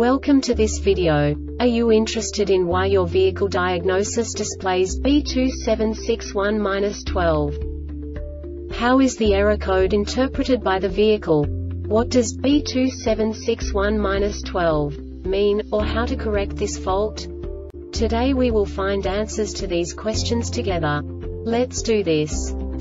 Welcome to this video. Are you interested in why your vehicle diagnosis displays B2761-12? How is the error code interpreted by the vehicle? What does B2761-12 mean, or how to correct this fault? Today we will find answers to these questions together. Let's do this.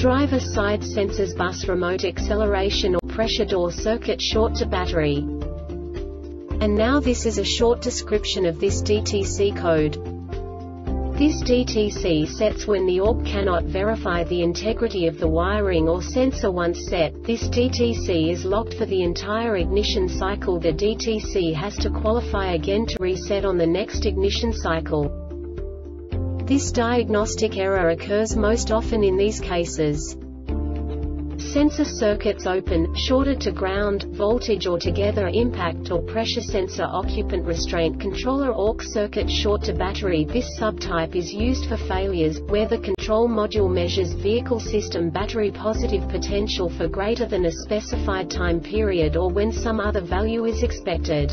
Driver side sensors bus remote acceleration or pressure door circuit short to battery. And now this is a short description of this DTC code. This DTC sets when the ORC cannot verify the integrity of the wiring or sensor once set. This DTC is locked for the entire ignition cycle. The DTC has to qualify again to reset on the next ignition cycle. This diagnostic error occurs most often in these cases. Sensor circuits open, shorted to ground, voltage or together impact or pressure sensor occupant restraint controller AUX circuit short to battery This subtype is used for failures, where the control module measures vehicle system battery positive potential for greater than a specified time period or when some other value is expected.